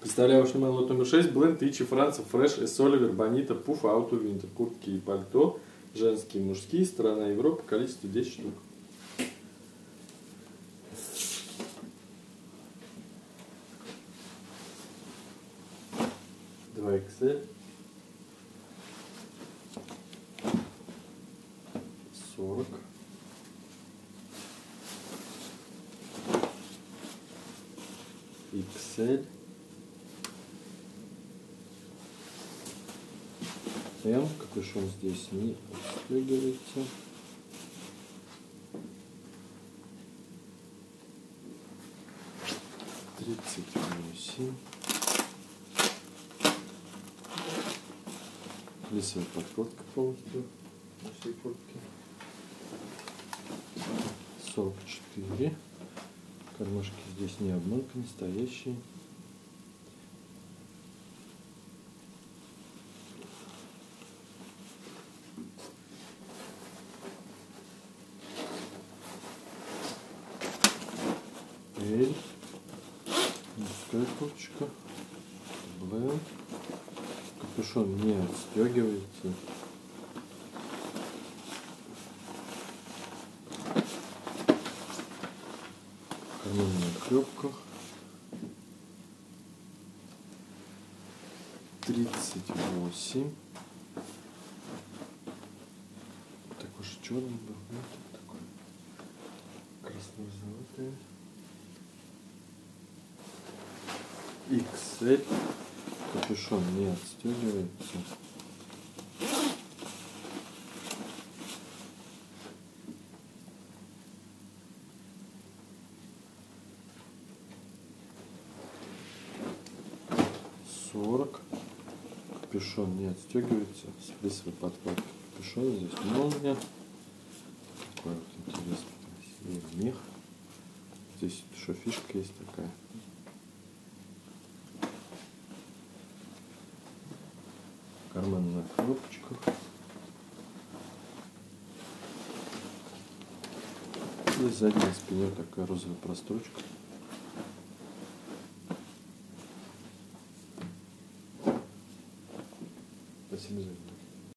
Представляю ваш внимание номер 6. Бленд Ричи Франца Фреш Эс Оливер Бонита Пуф Ауто Винтер. Куртки и пальто. Женские мужские. Страна Европа. Количество 10 штук. Два XL. Сорок. XL. М, капюшон здесь не отстегивается. Тридцать восемь. Лисовая подкладка полностью на всей куртке. Сорок четыре. Кармашки здесь не обманка. Эль. Мужская курточка. Бленд. Капюшон не отстегивается. Карман на клепках. Тридцать восемь. Такой же черный был. Тут такой красно-золотый. XL. Капюшон не отстегивается. Сорок. Капюшон не отстегивается. С плисовой подкладкой капюшона. Здесь молния. Такой вот интересный красивый мех. Здесь еще фишка есть такая. Карман на кнопочках. И сзади на спине такая розовая прострочка. Спасибо за внимание.